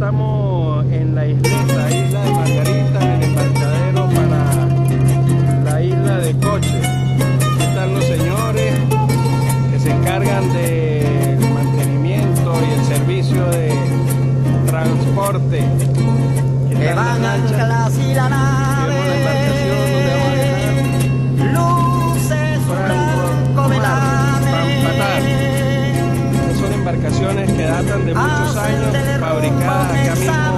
estamos en la iglesia venga, camino.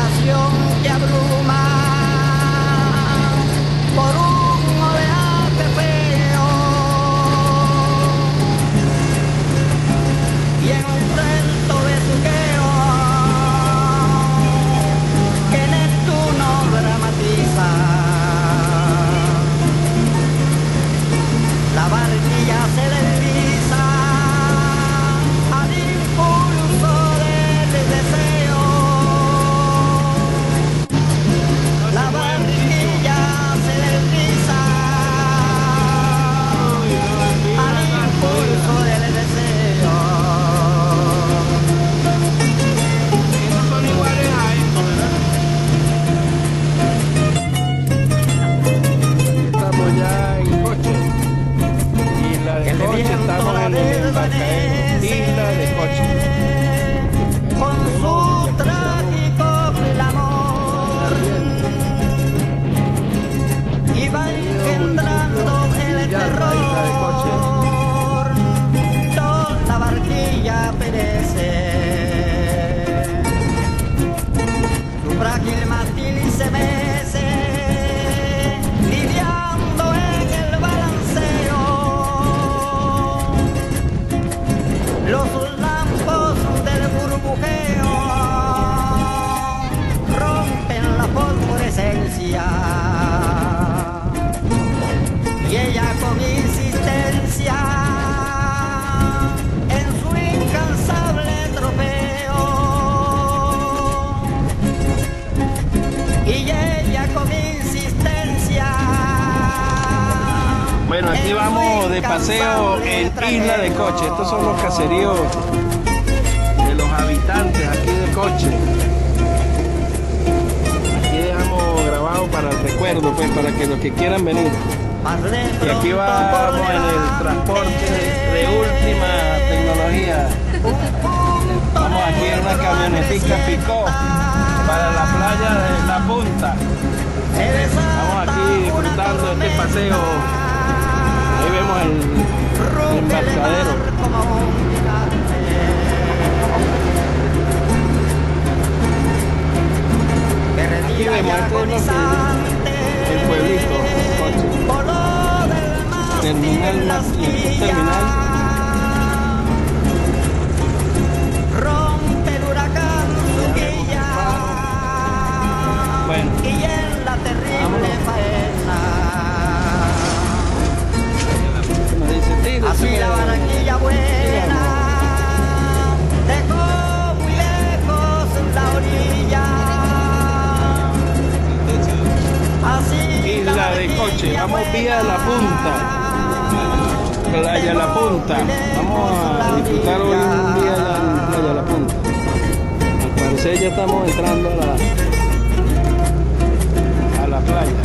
desolación que abruma. Por un Aquí vamos de paseo en Isla de Coche. Estos son los caseríos de los habitantes aquí de Coche. Aquí dejamos grabado para el recuerdo, pues para que los que quieran venir. Y aquí vamos en el transporte de última tecnología. Vamos aquí en una camionetica picó para la playa de La Punta. Vamos aquí disfrutando este paseo como el, el. Aquí vemos, este es el pueblito, coche. Terminal, terminal Así la barranquilla buena dejó muy lejos la orilla. Así la, de coche, vamos vía la punta. Playa La Punta. Vamos a disfrutar hoy un día la Playa La Punta. Al parecer ya estamos entrando a la, a la playa.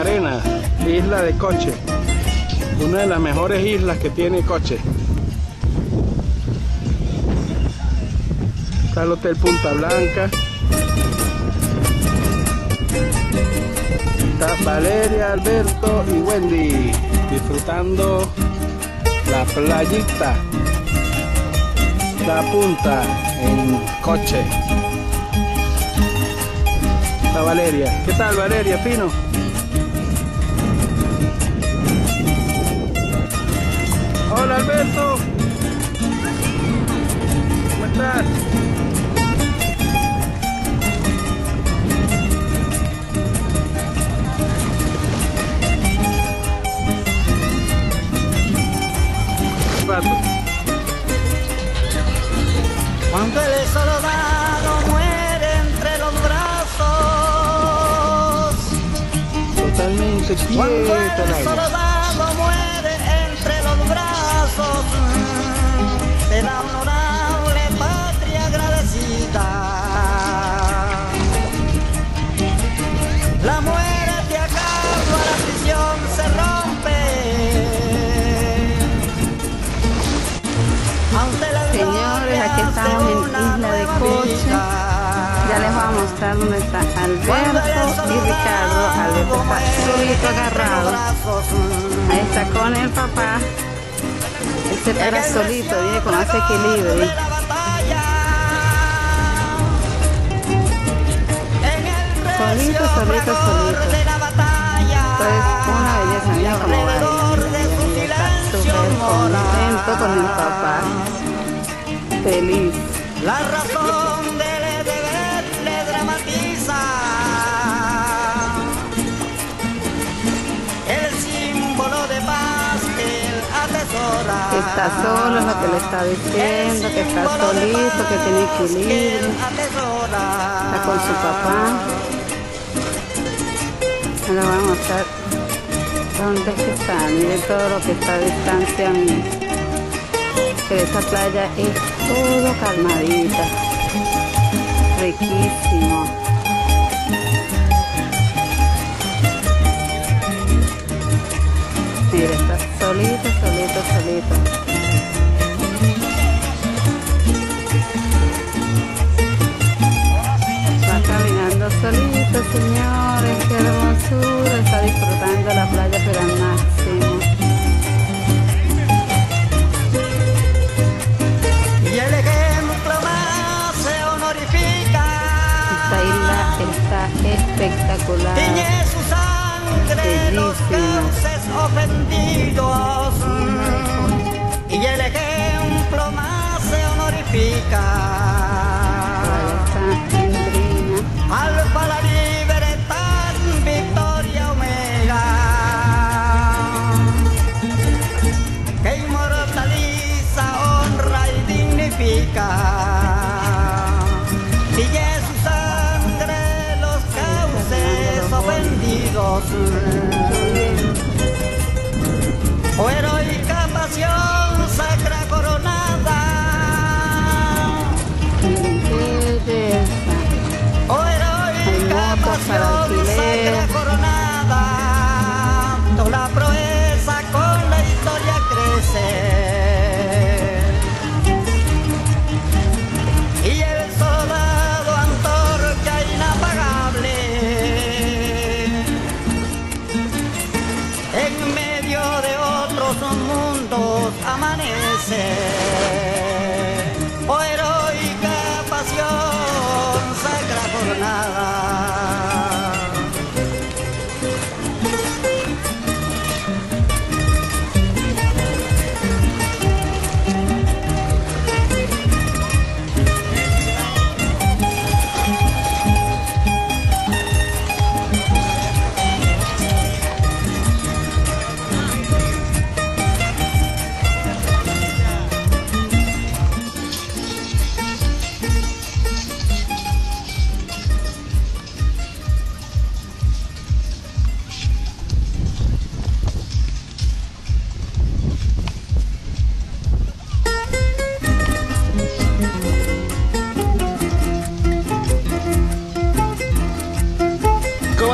Arena, isla de Coche. Una de las mejores islas que tiene Coche. Está el Hotel Punta Blanca. Está Valeria, Alberto y Wendy disfrutando la playita. La punta en coche. Está Valeria. ¿Qué tal Valeria? Fino. Hola Alberto. ¿Cómo estás? Cuando el soldado muere entre los brazos, Totalmente quieta mostrar dónde está Alberto y Ricardo. Alberto está solito agarrado. Ahí está con el papá. Él se para solito, viene con ese equilibrio. Solito, solito, solito. Una belleza, mira baila. Mira, Está contento con el papá. Feliz. La razón Que está solo, es lo que le está diciendo, que está solito, que tiene equilibrio. Está con su papá. Ahora vamos a mostrar dónde es que está. Miren todo lo que está a distancia. Pero esta playa es todo calmadita. Riquísimo. Mira, está solito, solito, solito. Va caminando solito, señores, qué hermosura. Está disfrutando la playa, pero al máximo. Y el ejemplo más se honorifica. Esta isla está espectacular. Tiñe su sangre cauces ofendidos. Y el ejemplo más se honorifica. Alfa la libertad, victoria omega. Que inmortaliza, honra y dignifica. Sigue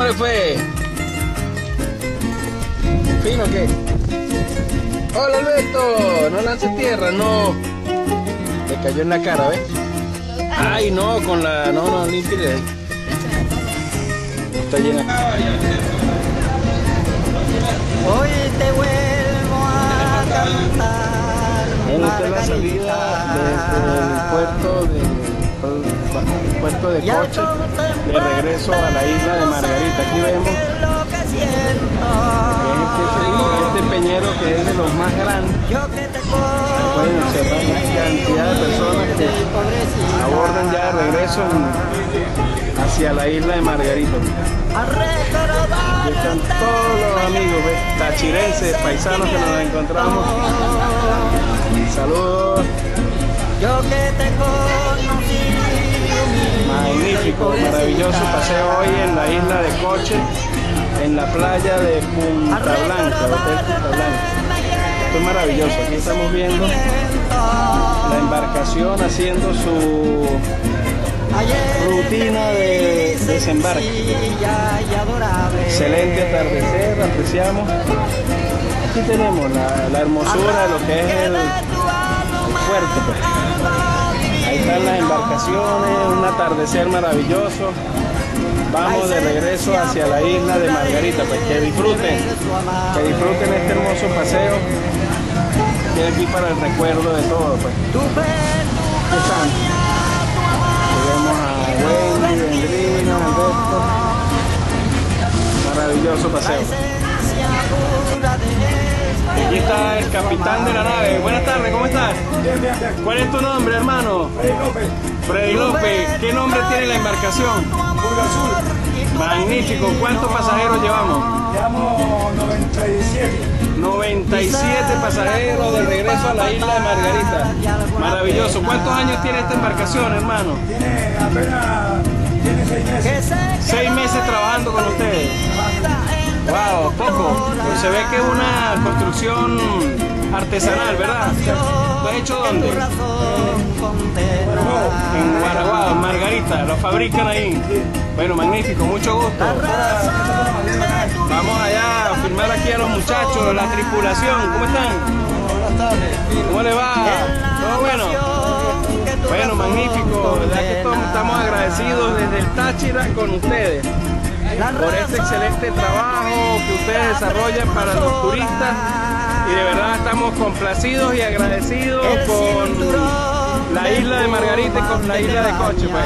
le fue? ¿Fino qué? Hola Alberto, no lances tierra, no. Le cayó en la cara, ¿ves? Ay, no, con la... No, no, limpia Está llena. Hoy te vuelvo a cantar. La salida desde el puerto de, puerto de Coche de regreso a la isla de Margarita. Aquí vemos este, este peñero que es de los más grandes. Pueden observar la cantidad de personas que abordan ya de regreso hacia la isla de Margarita. Aquí están todos los amigos tachirenses, paisanos que nos encontramos. Saludos, Yo. Magnífico, maravilloso paseo hoy en la isla de Coche, en la playa de Punta Blanca, Hotel. Esto es maravilloso, aquí estamos viendo la embarcación haciendo su rutina de desembarque. Excelente atardecer, apreciamos. Aquí tenemos la, la hermosura de lo que es el, puerto. pues. Ahí están las embarcaciones, un atardecer maravilloso. Vamos de regreso hacia la isla de Margarita, pues que disfruten, que disfruten este hermoso paseo. Y aquí para el recuerdo de todo, pues. Aquí están. A Wendy, Vendrina. Maravilloso paseo. Aquí está el capitán de la nave. Buenas tardes, ¿cómo estás? ¿Cuál es tu nombre, hermano? Freddy López. ¿Qué nombre tiene la embarcación? Magnífico. ¿Cuántos pasajeros llevamos? Llevamos 97. 97 pasajeros de regreso a la isla de Margarita. Maravilloso. ¿Cuántos años tiene esta embarcación, hermano? Tiene apenas. Seis meses trabajando con ustedes. Wow, poco. Pues se ve que es una construcción artesanal, ¿verdad? ¿Lo has hecho dónde? En Guaraguao, Margarita, lo fabrican ahí. Bueno, magnífico, mucho gusto. Vamos allá a firmar aquí a los muchachos, la tripulación. ¿Cómo están? ¿Cómo le va? ¿Todo bueno? Bueno, magnífico. ¿Verdad que estamos agradecidos desde el Táchira con ustedes por este excelente trabajo que ustedes desarrollan para los turistas y de verdad estamos complacidos y agradecidos con la isla de Margarita y con la isla de Coche pues.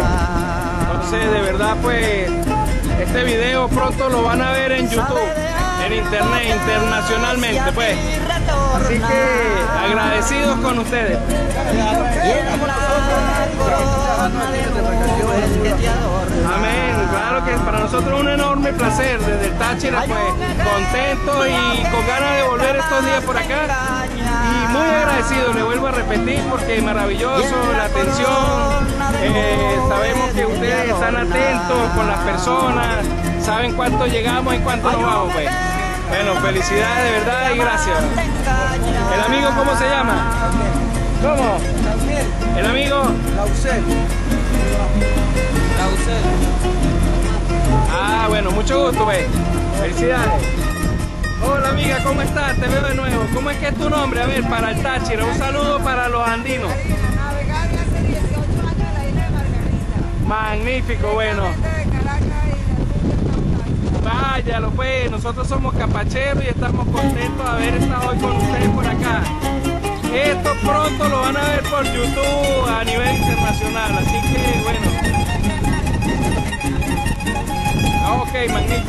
Entonces de verdad pues este video pronto lo van a ver en YouTube, en internet, internacionalmente pues. Así que agradecidos con ustedes. Desde el Táchira, pues contento y con ganas de volver estos días por acá y muy agradecido, le vuelvo a repetir porque es maravilloso la atención, eh, sabemos que ustedes están atentos con las personas, saben cuánto llegamos y cuánto nos vamos, pues. Bueno, felicidades de verdad y gracias. ¿El amigo cómo se llama? ¿Cómo? ¿El amigo? Lausel. Ah, bueno, mucho gusto, ve. Felicidades. Hola amiga, ¿cómo estás? Te veo de nuevo. ¿Cómo es que es tu nombre? A ver, para el Táchira, un saludo para los andinos. Navegando hace 18 años en la isla de Margarita. Magnífico, bueno. Vaya, lo fue. Nosotros somos capacheros y estamos contentos de haber estado hoy con ustedes por acá. Esto pronto lo van a ver por YouTube a nivel internacional, así que bueno. Ah, ok,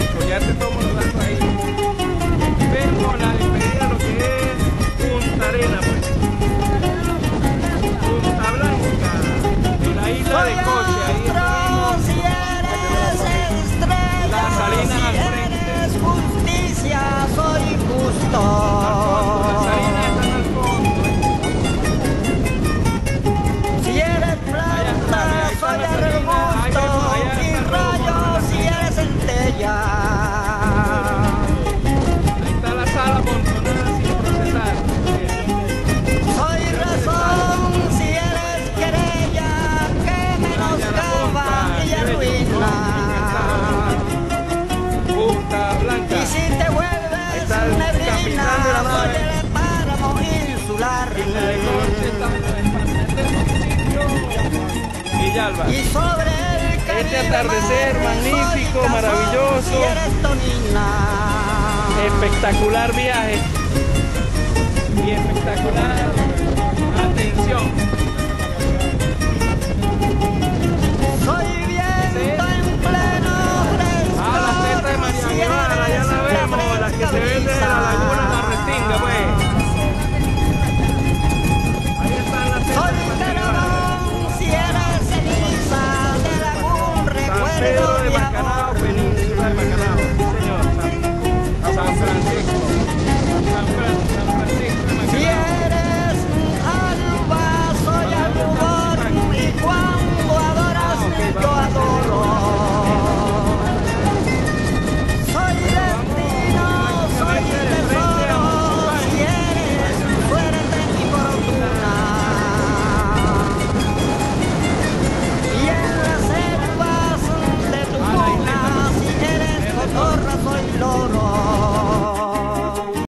atardecer magnífico, maravilloso. Espectacular viaje. Y espectacular. Atención. Soy viento en pleno fresco. Ah, la seta de María Guevara, ya la vemos, las que se venden en la laguna de la restinga, pues. الله